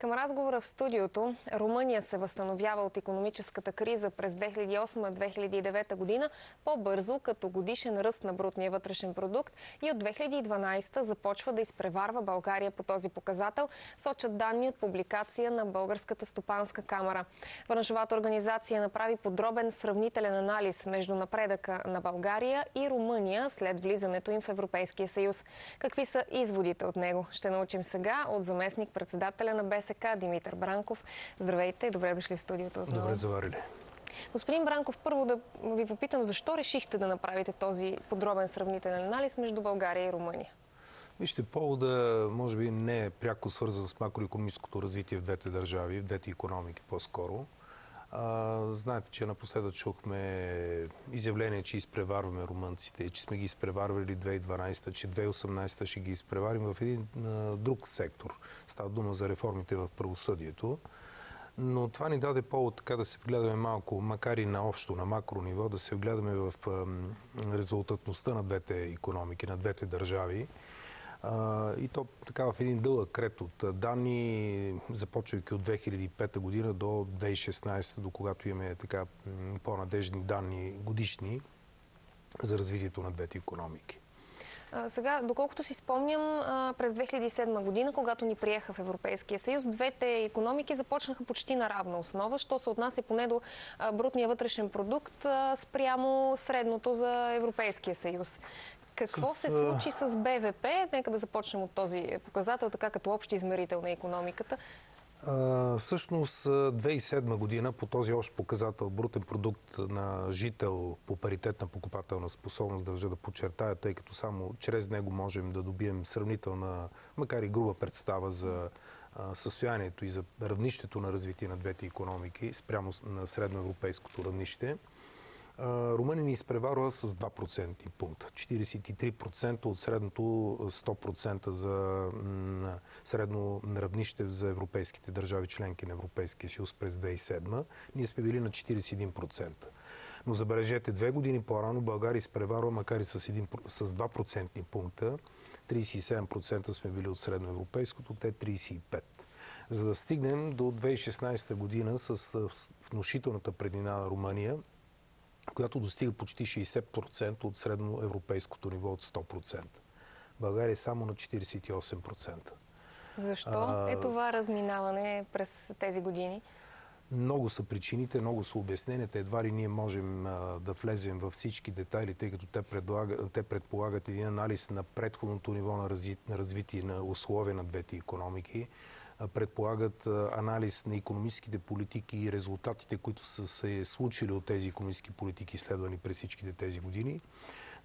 Към разговора в студиото, Румъния се възстановява от економическата криза през 2008-2009 година по-бързо, като годишен ръст на брутния вътрешен продукт и от 2012 започва да изпреварва България по този показател, сочат данни от публикация на Българската стопанска камера. Браншовата организация направи подробен сравнителен анализ между напредъка на България и Румъния след влизането им в Европейския съюз. Какви са изводите от него? Ще научим сега от заместник председателя на БС БСК Димитър Бранков. Здравейте добре дошли в студиото отново. Добре заварили. Господин Бранков, първо да ви попитам, защо решихте да направите този подробен сравнителен анализ между България и Румъния? Вижте, повода може би не е пряко свързан с макроекономическото развитие в двете държави, в двете економики по-скоро. А, знаете, че напоследък чухме изявление, че изпреварваме румънците, че сме ги изпреварвали 2012, че 2018 ще ги изпреварим в един а, друг сектор. Става дума за реформите в правосъдието. Но това ни даде повод така да се вгледаме малко, макар и на общо, на макро ниво, да се вгледаме в а, резултатността на двете економики, на двете държави и то така в един дълъг крет от данни, започвайки от 2005 година до 2016, до когато имаме така по-надежни данни годишни за развитието на двете економики. Сега, доколкото си спомням, през 2007 година, когато ни приеха в Европейския съюз, двете економики започнаха почти на равна основа, що се отнася поне до брутния вътрешен продукт спрямо средното за Европейския съюз. Какво с, се случи с БВП? Нека да започнем от този показател, така като общ измерител на економиката. А, всъщност 2007 година по този общ показател брутен продукт на жител по паритетна покупателна способност държа да подчертая, тъй като само чрез него можем да добием сравнителна, макар и груба представа за състоянието и за равнището на развитие на двете економики спрямо на средноевропейското равнище. Румъния ни изпреварва с 2% пункта. 43% от средното 100% за средно равнище за европейските държави, членки на Европейския съюз през 2007. Ние сме били на 41%. Но забележете, две години по-рано България изпреварва, макар и с, 1, с 2% пункта. 37% сме били от средноевропейското, те 35% за да стигнем до 2016 година с внушителната преднина на Румъния която достига почти 60% от средноевропейското ниво от 100%. България е само на 48%. Защо а, е това разминаване през тези години? Много са причините, много са обясненията. Едва ли ние можем а, да влезем във всички детайли, тъй като те, те предполагат един анализ на предходното ниво на, разви, на развитие на условия на двете економики предполагат анализ на економическите политики и резултатите, които са се случили от тези економически политики, изследвани през всичките тези години.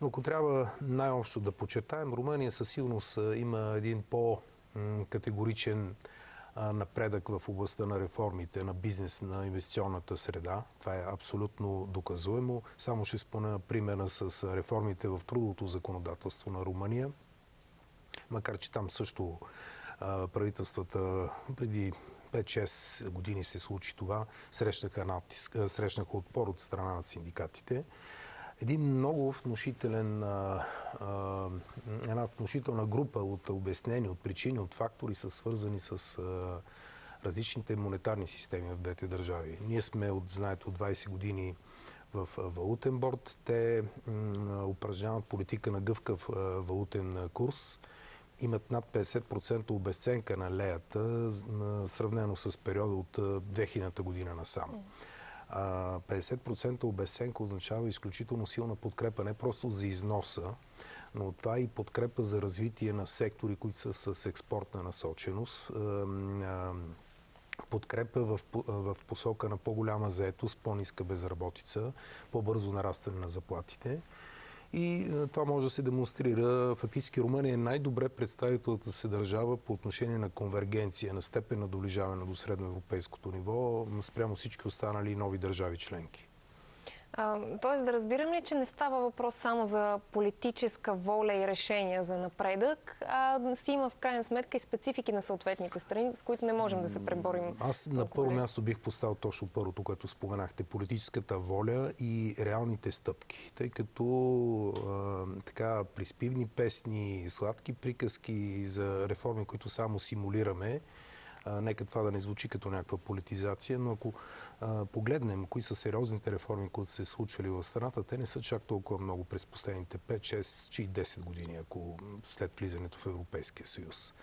Но ако трябва най-общо да почетаем, Румъния със сигурност има един по-категоричен напредък в областта на реформите, на бизнес, на инвестиционната среда. Това е абсолютно доказуемо. Само ще спомена примера с реформите в трудовото законодателство на Румъния. Макар, че там също правителствата преди 5-6 години се случи това, срещнаха, натиск, срещнаха отпор от страна на синдикатите. Един много внушителен, една внушителна група от обяснения, от причини, от фактори са свързани с различните монетарни системи в двете държави. Ние сме, от, знаете, от 20 години в валутен борт. Те упражняват политика на гъвкав валутен курс имат над 50% обесценка на леята, сравнено с периода от 2000-та година насам. 50% обесценка означава изключително силна подкрепа не просто за износа, но това е и подкрепа за развитие на сектори, които са с експортна насоченост подкрепа в, в посока на по-голяма заетост, по-ниска безработица, по-бързо нарастване на заплатите. И е, това може да се демонстрира. Фактически Румъния е най-добре представителната се държава по отношение на конвергенция, на степен на доближаване до средноевропейското ниво спрямо всички останали нови държави членки. Тоест да разбирам ли, че не става въпрос само за политическа воля и решения за напредък, а си има в крайна сметка и специфики на съответните страни, с които не можем да се преборим. Аз на първо място бих поставил точно първото, което споменахте, политическата воля и реалните стъпки. Тъй като а, така приспивни песни, сладки приказки за реформи, които само симулираме, нека това да не звучи като някаква политизация, но ако погледнем кои са сериозните реформи, които се случвали в страната, те не са чак толкова много през последните 5, 6, чи 10 години, ако след влизането в Европейския съюз.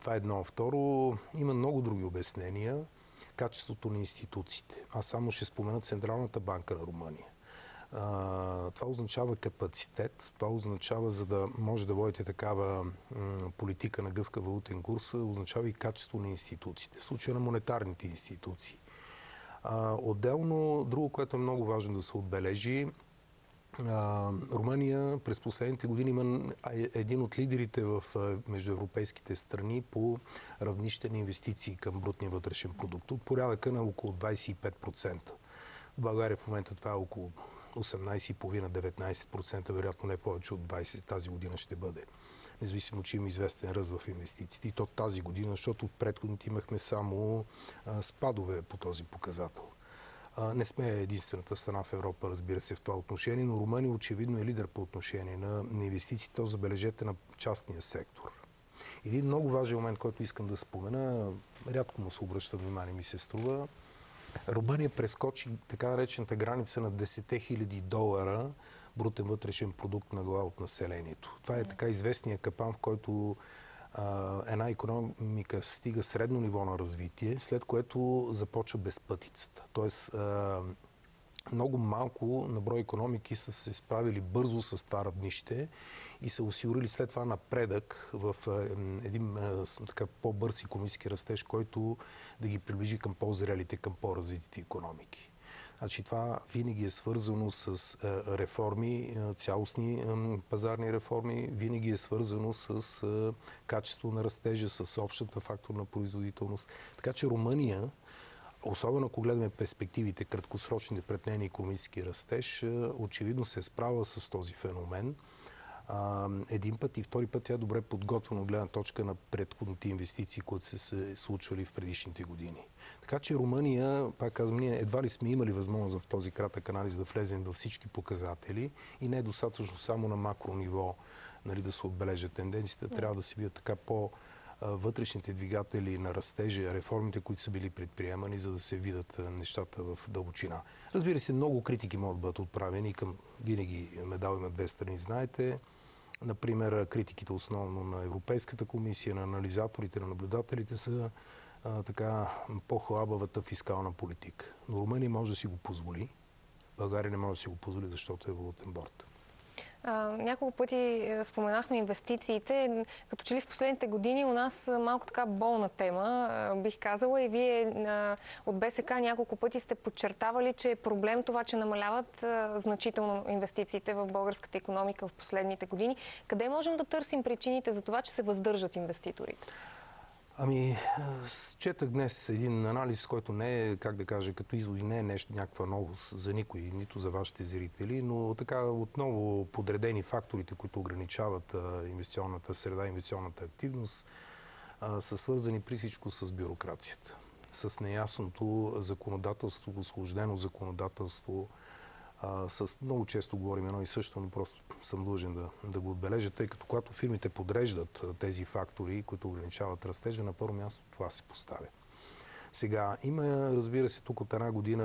Това е едно. Второ, има много други обяснения. Качеството на институциите. Аз само ще спомена Централната банка на Румъния. Това означава капацитет, това означава, за да може да водите такава политика на гъвка валутен курс, означава и качество на институциите, в случая на монетарните институции. Отделно, друго, което е много важно да се отбележи, Румъния през последните години има един от лидерите в междуевропейските страни по равнище на инвестиции към брутния вътрешен продукт от порядъка на около 25%. В България в момента това е около 18,5-19%, вероятно не повече от 20% тази година ще бъде. Независимо, че има известен ръст в инвестициите. И то тази година, защото от предходните имахме само спадове по този показател. Не сме единствената страна в Европа, разбира се, в това отношение, но Румъния очевидно е лидер по отношение на, на инвестициите, то забележете на частния сектор. Един много важен момент, който искам да спомена, рядко му се обръща внимание, ми се струва, Румъния прескочи така наречената граница на 10 000 долара брутен вътрешен продукт на глава от населението. Това е така известния капан, в който а, една економика стига средно ниво на развитие, след което започва безпътицата. Тоест, а, много малко на брой економики са се справили бързо с това равнище и са осигурили след това напредък в един така по-бърз економически растеж, който да ги приближи към по-зрелите, към по-развитите економики. Значи това винаги е свързано с реформи, цялостни пазарни реформи, винаги е свързано с качество на растежа, с общата факторна производителност. Така че Румъния особено ако гледаме перспективите, краткосрочните пред нейния економически растеж, очевидно се е справила с този феномен а, един път и втори път тя е добре подготвена от гледна точка на предходните инвестиции, които са се случвали в предишните години. Така че Румъния, пак казвам, ние едва ли сме имали възможност в този кратък анализ да влезем във всички показатели и не е достатъчно само на макро ниво нали, да се отбележат тенденциите. Трябва да се видят така по- вътрешните двигатели на растежа, реформите, които са били предприемани, за да се видят нещата в дълбочина. Разбира се, много критики могат да бъдат отправени към винаги медал има две страни, знаете. Например, критиките основно на Европейската комисия, на анализаторите, на наблюдателите са така по-хлабавата фискална политика. Но Румъния може да си го позволи. България не може да си го позволи, защото е валутен борт. Няколко пъти е, споменахме инвестициите. Като че ли в последните години у нас малко така болна тема, бих казала. И вие от БСК няколко пъти сте подчертавали, че е проблем това, че намаляват значително инвестициите в българската економика в последните години. Къде можем да търсим причините за това, че се въздържат инвеститорите? Ами, четах днес един анализ, който не е, как да кажа, като изводи, не е нещо, някаква новост за никой, нито за вашите зрители, но така отново подредени факторите, които ограничават инвестиционната среда, инвестиционната активност, са свързани при всичко с бюрокрацията, с неясното законодателство, осложнено законодателство, а, с много често говорим едно и също, но просто съм длъжен да, да го отбележа, тъй като когато фирмите подреждат тези фактори, които ограничават растежа, на първо място това се поставя. Сега, има, разбира се, тук от една година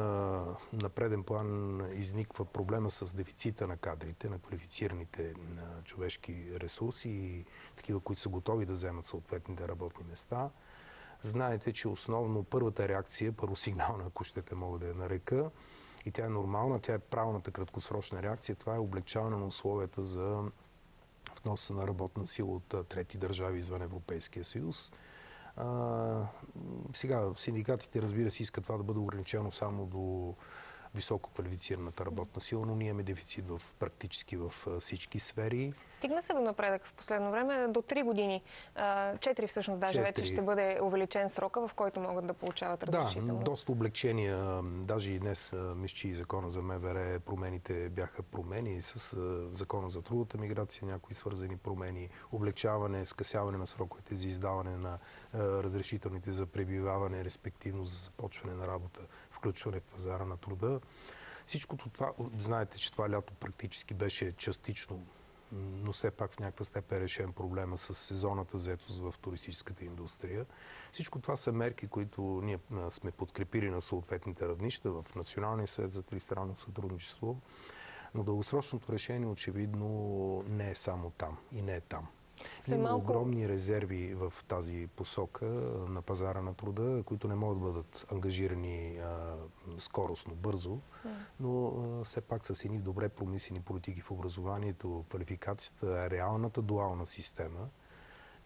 на преден план изниква проблема с дефицита на кадрите, на квалифицираните на човешки ресурси и такива, които са готови да вземат съответните работни места. Знаете, че основно първата реакция, първо сигнална, ако щете мога да я нарека, и тя е нормална, тя е правилната краткосрочна реакция. Това е облегчаване на условията за вноса на работна сила от трети държави извън Европейския съюз. А, сега, синдикатите, разбира се, искат това да бъде ограничено само до високо квалифицираната работна сила, но ние имаме дефицит в, практически в всички сфери. Стигна се до напредък в последно време, до 3 години. Четири всъщност даже 4. вече ще бъде увеличен срока, в който могат да получават разрешително. Да, доста облегчения. Даже и днес мисля, и закона за МВР промените бяха промени с закона за трудата миграция, някои свързани промени, облегчаване, скъсяване на сроковете за издаване на разрешителните за пребиваване, респективно за започване на работа включване в пазара на труда. Всичкото това, знаете, че това лято практически беше частично но все пак в някаква степен е решен проблема с сезоната заетост в туристическата индустрия. Всичко това са мерки, които ние сме подкрепили на съответните равнища в Националния съвет за тристранно сътрудничество, но дългосрочното решение очевидно не е само там и не е там. Има малко... огромни резерви в тази посока на пазара на труда, които не могат да бъдат ангажирани а, скоростно, бързо, но а, все пак с едни добре промислени политики в образованието, квалификацията, реалната дуална система,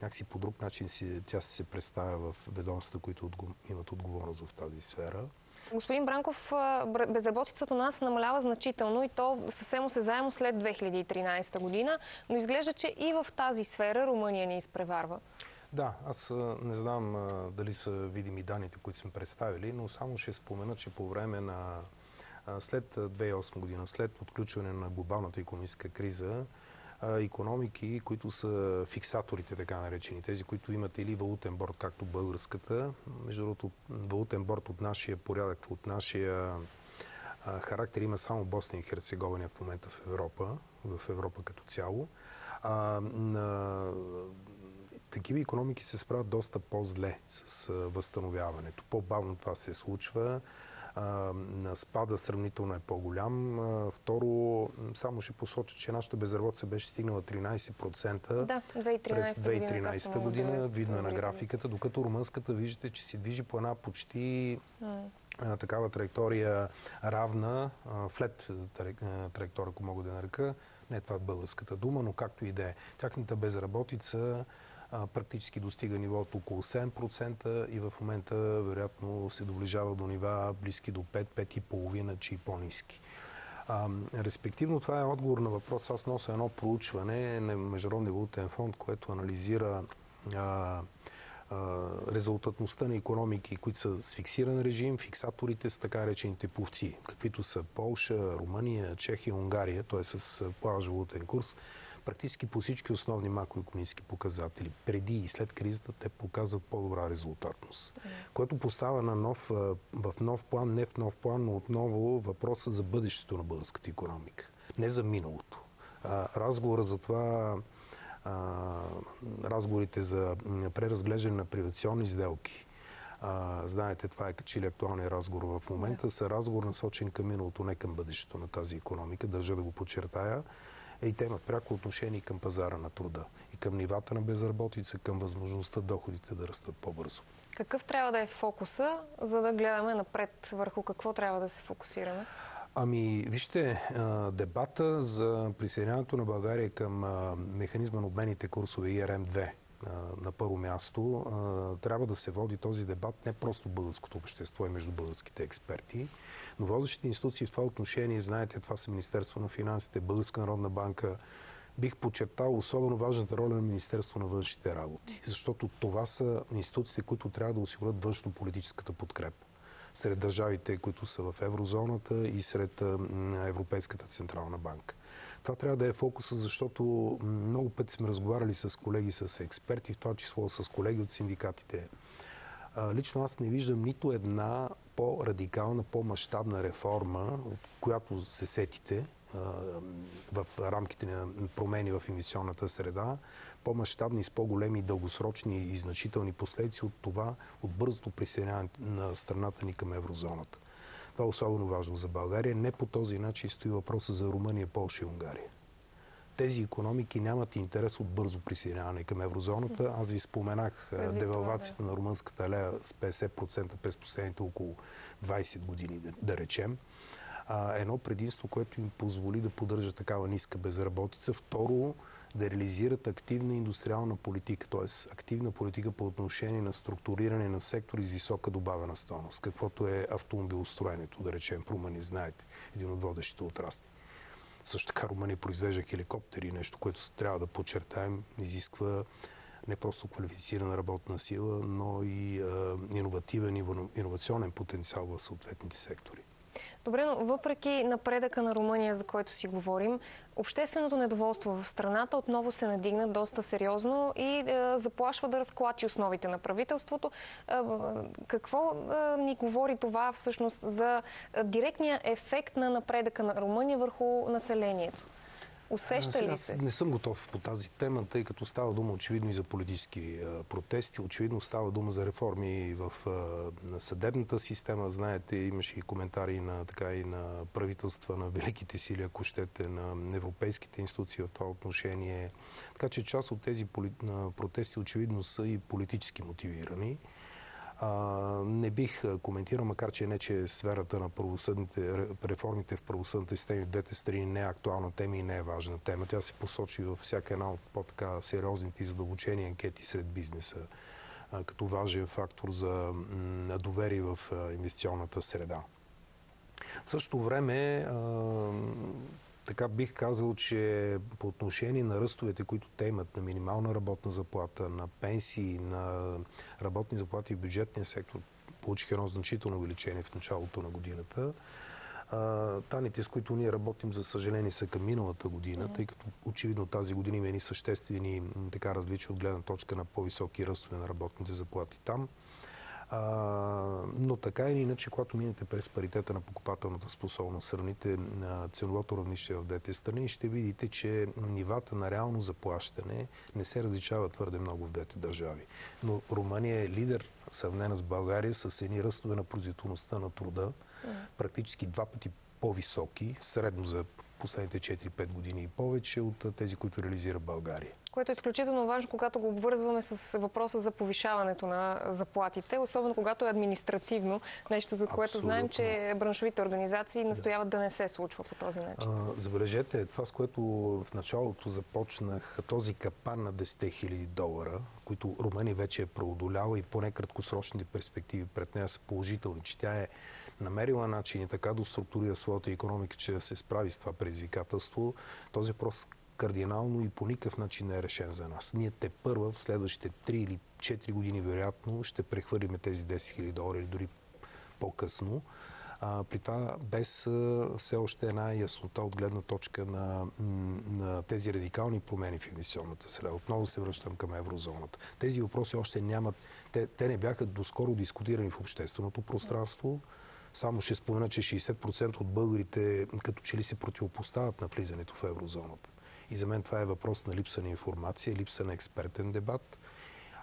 някакси по друг начин си, тя се представя в ведомствата, които отго... имат отговорност в тази сфера. Господин Бранков, безработицата у нас намалява значително и то съвсем осезаемо след 2013 година, но изглежда, че и в тази сфера Румъния ни изпреварва. Да, аз не знам дали са видими данните, които сме представили, но само ще спомена, че по време на след 2008 година, след отключване на глобалната економическа криза, економики, които са фиксаторите, така наречени, тези, които имат или валутен борт, както българската. Между другото, валутен борт от нашия порядък, от нашия характер има само Босния и Херцеговина в момента в Европа, в Европа като цяло. А, на такива економики се справят доста по-зле с възстановяването. По-бавно това се случва спада сравнително е по-голям. Второ, само ще посоча, че нашата безработица беше стигнала 13% да, 2013 през 2013 година, да видно на графиката, докато румънската виждате, че се движи по една почти такава траектория равна, флет траектория, ако мога да нарека, не това е българската дума, но както и да е. Тяхната безработица практически достига нивото около 7% и в момента вероятно се доближава до нива близки до 5-5,5, че и по-низки. респективно това е отговор на въпрос. Аз нося едно проучване на Международния валутен фонд, което анализира резултатността на економики, които са с фиксиран режим, фиксаторите с така речените повци, каквито са Полша, Румъния, Чехия, Унгария, т.е. с плаващ валутен курс практически по всички основни макроекономически показатели, преди и след кризата, те показват по-добра резултатност. Което поставя на нов, в нов план, не в нов план, но отново въпроса за бъдещето на българската економика. Не за миналото. разговора за това, разговорите за преразглеждане на приватизационни сделки, а, знаете, това е качили актуалния разговор в момента, yeah. са разговор насочен към миналото, не към бъдещето на тази економика. Държа да го подчертая и те имат пряко отношение към пазара на труда и към нивата на безработица, към възможността доходите да растат по-бързо. Какъв трябва да е фокуса, за да гледаме напред? Върху какво трябва да се фокусираме? Ами, вижте, дебата за присъединяването на България към механизма на обмените курсове ИРМ-2 на първо място, трябва да се води този дебат не просто българското общество и между българските експерти, но водещите институции в това отношение, знаете, това са Министерство на финансите, Българска народна банка, бих подчертал особено важната роля на Министерство на външните работи, защото това са институциите, които трябва да осигурят външно-политическата подкрепа сред държавите, които са в еврозоната и сред Европейската централна банка. Това трябва да е фокуса, защото много пъти сме разговаряли с колеги, с експерти, в това число с колеги от синдикатите. Лично аз не виждам нито една по-радикална, по-масштабна реформа, от която се сетите в рамките на промени в инвестиционната среда, по-масштабни, с по-големи, дългосрочни и значителни последици от това, от бързото присъединяване на страната ни към еврозоната. Това е особено важно за България. Не по този начин стои въпроса за Румъния, Полша и Унгария. Тези економики нямат интерес от бързо присъединяване към еврозоната. Аз ви споменах девалвацията на румънската лея с 50% през последните около 20 години, да, речем. Едно предимство, което им позволи да поддържа такава ниска безработица. Второ, да реализират активна индустриална политика, т.е. активна политика по отношение на структуриране на сектори с висока добавена стойност, каквото е автомобилостроенето, да речем, Румъния, знаете, един от водещите отрасли. Също така Румъния произвежда хеликоптери, нещо, което трябва да подчертаем, изисква не просто квалифицирана работна сила, но и иновативен и иновационен потенциал в съответните сектори. Добре, но въпреки напредъка на Румъния, за който си говорим, общественото недоволство в страната отново се надигна доста сериозно и е, заплашва да разклати основите на правителството. Е, какво е, ни говори това всъщност за директния ефект на напредъка на Румъния върху населението? Усеща ли се? Не съм готов по тази тема, тъй като става дума очевидно и за политически протести, очевидно става дума за реформи в съдебната система. Знаете, имаше и коментари на, така, и на правителства на великите сили, ако щете, на европейските институции в това отношение. Така че част от тези протести очевидно са и политически мотивирани. Не бих коментирал, макар че не, че сферата на правосъдните, реформите в правосъдните системи в двете страни не е актуална тема и не е важна тема. Тя се посочи във всяка една от по-така сериозните и задълбочени анкети сред бизнеса като важен фактор за доверие в инвестиционната среда. В същото време така бих казал, че по отношение на ръстовете, които те имат на минимална работна заплата, на пенсии, на работни заплати в бюджетния сектор, получиха едно значително увеличение в началото на годината. Таните, с които ние работим, за съжаление, са към миналата година, тъй като очевидно тази година има едни съществени така различия от гледна точка на по-високи ръстове на работните заплати там. А, но така или иначе, когато минете през паритета на покупателната способност, сравните ценовото равнище в двете страни, ще видите, че нивата на реално заплащане не се различава твърде много в двете държави. Но Румъния е лидер, сравнена с България, с едни ръстове на производителността на труда, практически два пъти по-високи, средно за последните 4-5 години и повече от тези, които реализира България което е изключително важно, когато го обвързваме с въпроса за повишаването на заплатите, особено когато е административно, нещо за което Абсолютно. знаем, че браншовите организации настояват да. да не се случва по този начин. А, забележете, това с което в началото започнах този капан на 10 000 долара, които Румъния вече е преодоляла и поне краткосрочните перспективи пред нея са положителни, че тя е намерила начини така да структурира своята економика, че да се справи с това предизвикателство. Този въпрос кардинално и по никакъв начин не е решен за нас. Ние те първа в следващите 3 или 4 години вероятно ще прехвърлиме тези 10 000 долара или дори по-късно. А, при това без а, все още една яснота от гледна точка на, на тези радикални промени в инвестиционната среда. Отново се връщам към еврозоната. Тези въпроси още нямат, те, те не бяха доскоро дискутирани в общественото пространство. Само ще спомена, че 60% от българите като че ли се противопоставят на влизането в еврозоната. И за мен това е въпрос на липса на информация, липса на експертен дебат,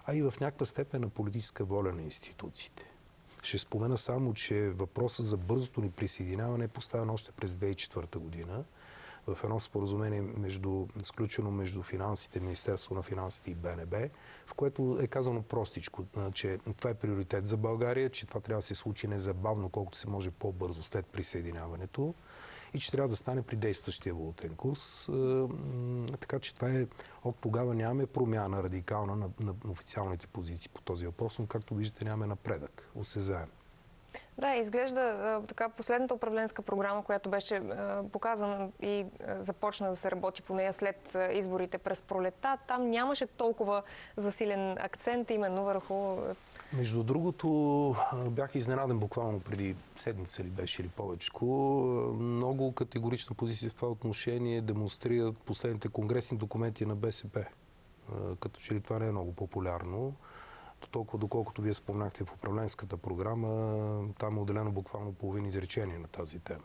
а и в някаква степен на политическа воля на институциите. Ще спомена само, че въпросът за бързото ни присъединяване е поставен още през 2004 година в едно споразумение между, сключено между финансите, Министерство на финансите и БНБ, в което е казано простичко, че това е приоритет за България, че това трябва да се случи незабавно, колкото се може по-бързо след присъединяването и че трябва да стане при действащия валутен курс. Е, така че това е, от тогава нямаме промяна радикална на, на официалните позиции по този въпрос, но както виждате нямаме напредък, осезаем. Да, изглежда така последната управленска програма, която беше показана и започна да се работи по нея след изборите през пролета, там нямаше толкова засилен акцент именно върху между другото, бях изненаден буквално преди седмица ли беше или повече. Много категорична позиция в това отношение демонстрират последните конгресни документи на БСП. Като че ли това не е много популярно. Толкова доколкото вие спомнахте в управленската програма, там е отделено буквално половин изречение на тази тема.